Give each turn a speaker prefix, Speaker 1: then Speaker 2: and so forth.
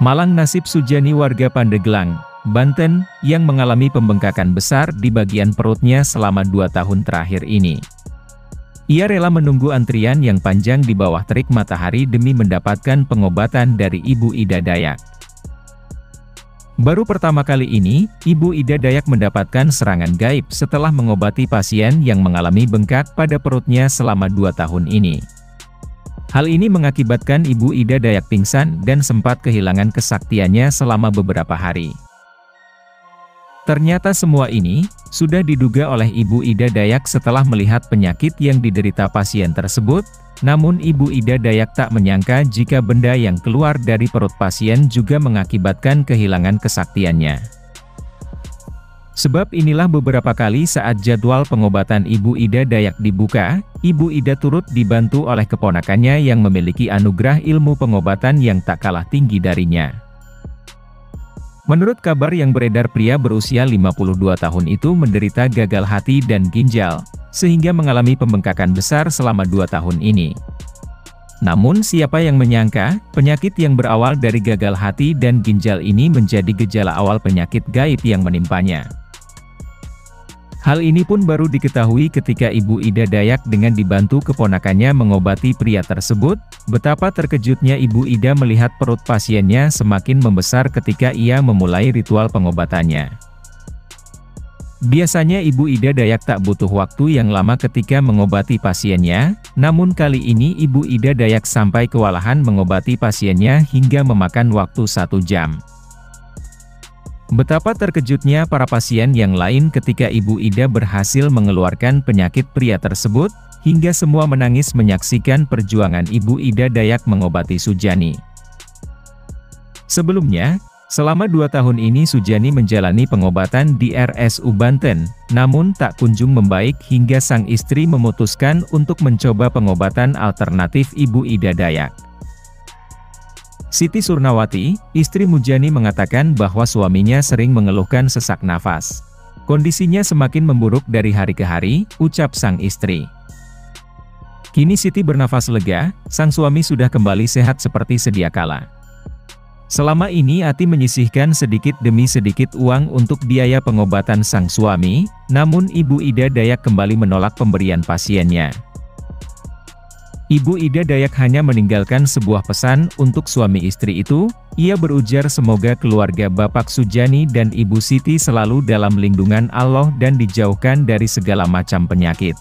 Speaker 1: Malang nasib Sujani warga Pandeglang, Banten, yang mengalami pembengkakan besar di bagian perutnya selama dua tahun terakhir ini. Ia rela menunggu antrian yang panjang di bawah terik matahari demi mendapatkan pengobatan dari Ibu Ida Dayak. Baru pertama kali ini, Ibu Ida Dayak mendapatkan serangan gaib setelah mengobati pasien yang mengalami bengkak pada perutnya selama dua tahun ini. Hal ini mengakibatkan Ibu Ida Dayak pingsan dan sempat kehilangan kesaktiannya selama beberapa hari. Ternyata semua ini, sudah diduga oleh Ibu Ida Dayak setelah melihat penyakit yang diderita pasien tersebut, namun Ibu Ida Dayak tak menyangka jika benda yang keluar dari perut pasien juga mengakibatkan kehilangan kesaktiannya. Sebab inilah beberapa kali saat jadwal pengobatan Ibu Ida Dayak dibuka, Ibu Ida turut dibantu oleh keponakannya yang memiliki anugerah ilmu pengobatan yang tak kalah tinggi darinya. Menurut kabar yang beredar pria berusia 52 tahun itu menderita gagal hati dan ginjal, sehingga mengalami pembengkakan besar selama dua tahun ini. Namun siapa yang menyangka, penyakit yang berawal dari gagal hati dan ginjal ini menjadi gejala awal penyakit gaib yang menimpanya. Hal ini pun baru diketahui ketika Ibu Ida Dayak dengan dibantu keponakannya mengobati pria tersebut, betapa terkejutnya Ibu Ida melihat perut pasiennya semakin membesar ketika ia memulai ritual pengobatannya. Biasanya Ibu Ida Dayak tak butuh waktu yang lama ketika mengobati pasiennya, namun kali ini Ibu Ida Dayak sampai kewalahan mengobati pasiennya hingga memakan waktu satu jam. Betapa terkejutnya para pasien yang lain ketika Ibu Ida berhasil mengeluarkan penyakit pria tersebut, hingga semua menangis menyaksikan perjuangan Ibu Ida Dayak mengobati Sujani. Sebelumnya, selama dua tahun ini Sujani menjalani pengobatan di RSU Banten, namun tak kunjung membaik hingga sang istri memutuskan untuk mencoba pengobatan alternatif Ibu Ida Dayak. Siti Surnawati, istri Mujani mengatakan bahwa suaminya sering mengeluhkan sesak nafas. Kondisinya semakin memburuk dari hari ke hari, ucap sang istri. Kini Siti bernafas lega, sang suami sudah kembali sehat seperti sedia kala. Selama ini Ati menyisihkan sedikit demi sedikit uang untuk biaya pengobatan sang suami, namun Ibu Ida Dayak kembali menolak pemberian pasiennya. Ibu Ida Dayak hanya meninggalkan sebuah pesan untuk suami istri itu, ia berujar semoga keluarga Bapak Sujani dan Ibu Siti selalu dalam lindungan Allah dan dijauhkan dari segala macam penyakit.